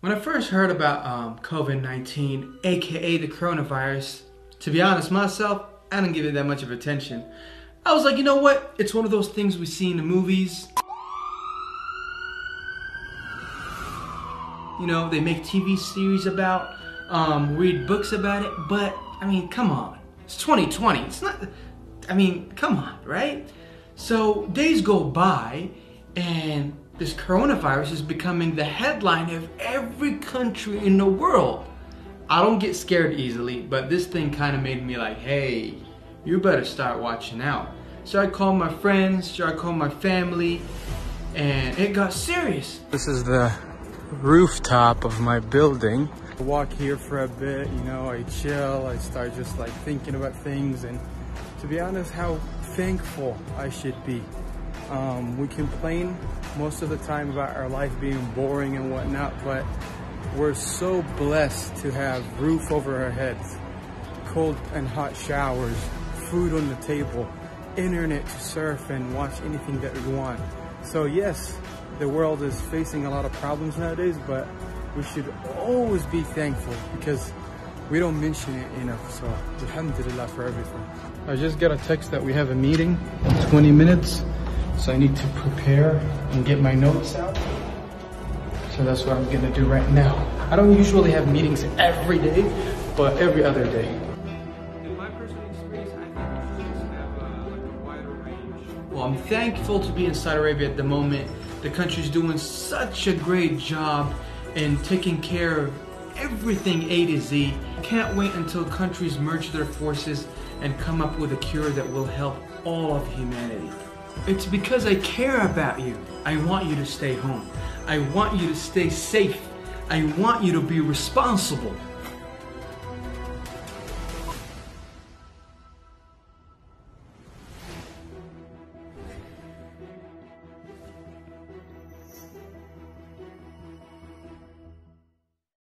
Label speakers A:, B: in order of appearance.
A: When I first heard about um, COVID 19, aka the coronavirus, to be honest myself, I didn't give it that much of attention. I was like, you know what? It's one of those things we see in the movies. You know, they make TV series about, um, read books about it, but I mean, come on. It's 2020. It's not, I mean, come on, right? So days go by and this coronavirus is becoming the headline of every country in the world. I don't get scared easily, but this thing kind of made me like, hey, you better start watching out. So I called my friends, so I called my family, and it got serious. This is the rooftop of my building. I walk here for a bit, you know, I chill, I start just like thinking about things, and to be honest, how thankful I should be. Um, we complain most of the time about our life being boring and whatnot, but we're so blessed to have roof over our heads, cold and hot showers, food on the table, internet to surf and watch anything that we want. So yes, the world is facing a lot of problems nowadays, but we should always be thankful because we don't mention it enough. So alhamdulillah for everything. I just got a text that we have a meeting in 20 minutes. So I need to prepare and get my notes out. So that's what I'm gonna do right now. I don't usually have meetings every day, but every other day. In my personal experience, I think have uh, like a wider range. Well, I'm thankful to be in Saudi Arabia at the moment. The country's doing such a great job in taking care of everything A to Z. Can't wait until countries merge their forces and come up with a cure that will help all of humanity. It's because I care about you. I want you to stay home. I want you to stay safe. I want you to be responsible.